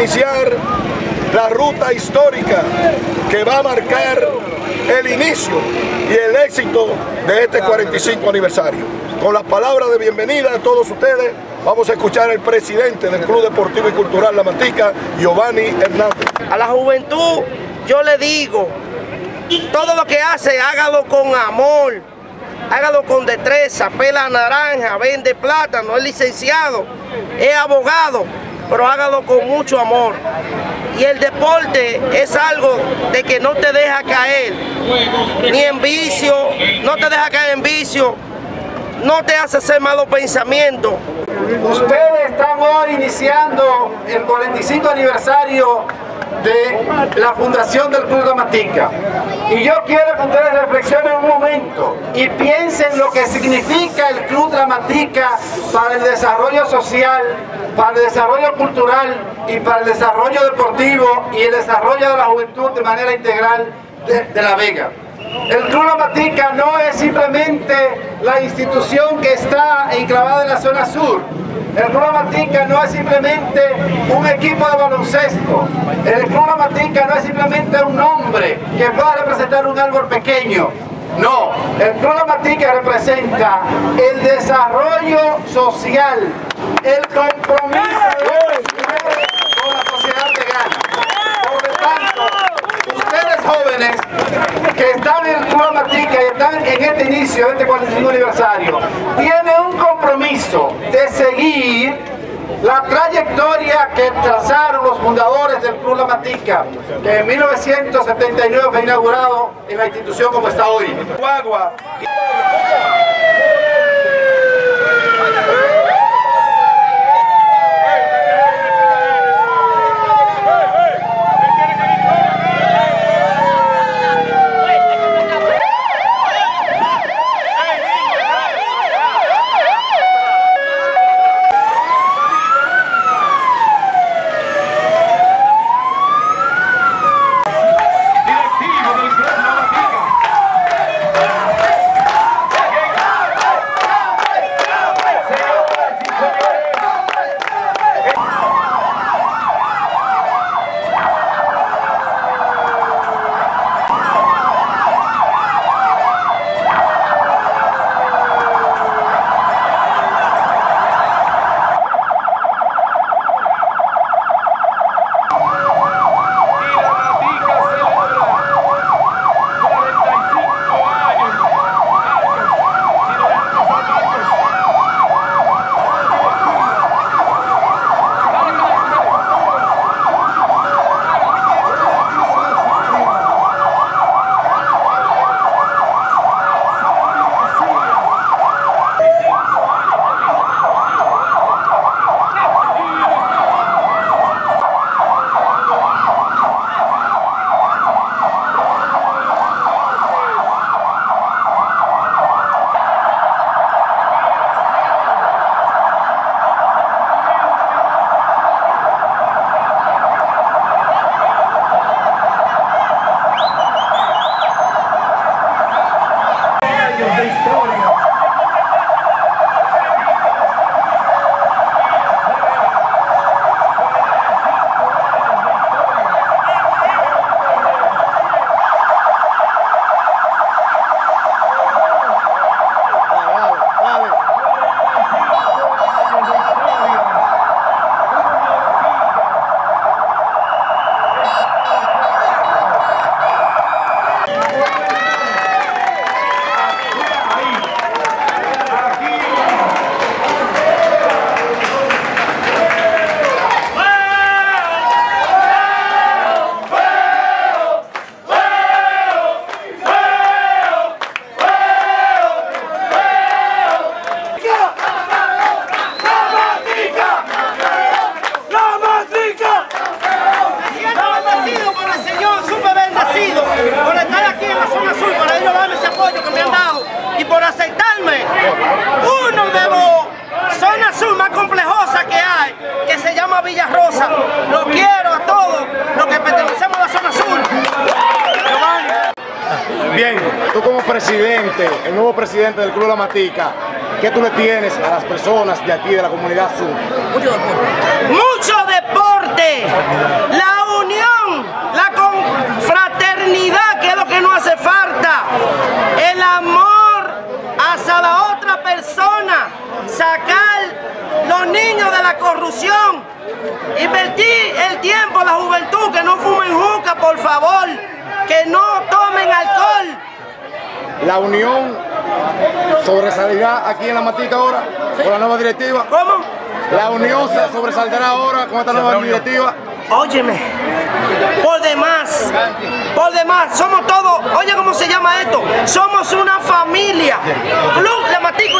iniciar la ruta histórica que va a marcar el inicio y el éxito de este 45 aniversario. Con las palabras de bienvenida a todos ustedes, vamos a escuchar al presidente del Club Deportivo y Cultural La Matica, Giovanni Hernández. A la juventud yo le digo, todo lo que hace, hágalo con amor, hágalo con destreza, pela naranja, vende plátano, es licenciado, es abogado, pero hágalo con mucho amor. Y el deporte es algo de que no te deja caer, ni en vicio, no te deja caer en vicio, no te hace hacer malos pensamientos. Ustedes están hoy iniciando el 45 aniversario de la fundación del Club Matica. Y yo quiero que ustedes reflexionen un momento y piensen lo que significa el Club Dramatica para el desarrollo social, para el desarrollo cultural y para el desarrollo deportivo y el desarrollo de la juventud de manera integral de, La Vega. El Club Matica no es simplemente la institución que está enclavada en la zona sur. El Club Matica no es simplemente un equipo de baloncesto. El Club Matica no es simplemente un nombre que pueda representar un árbol pequeño. No, el Club Matica representa el desarrollo social, el compromiso con la sociedad vegana. Por lo tanto, ustedes jóvenes que están en Matica y están en este inicio de este 45 aniversario, tienen un compromiso de seguir la trayectoria que trazaron los fundadores del Club La Matica, que en 1979 fue inaugurado en la institución como está hoy. Guagua. Apoyo que me han dado y por aceptarme uno de los zonas sur más complejosas que hay, que se llama Villa Rosa. Lo quiero a todos los que pertenecemos a la zona sur. Bien, tú como presidente, el nuevo presidente del Club La Matica, ¿qué tú le tienes a las personas de aquí de la comunidad sur? Mucho deporte. Mucho deporte. La unión, la confraternidad, que es lo que no hace falta. El amor hacia la otra persona. Sacar los niños Invertir el tiempo, la juventud, que no fumen juca, por favor. Que no tomen alcohol. La unión sobresalirá aquí en la Matica ahora con la nueva directiva. ¿Cómo? La unión se sobresaldrá ahora con esta nueva directiva. Óyeme, por demás, por demás, somos todos, oye cómo se llama esto, somos una familia, Club La Matica, una familia.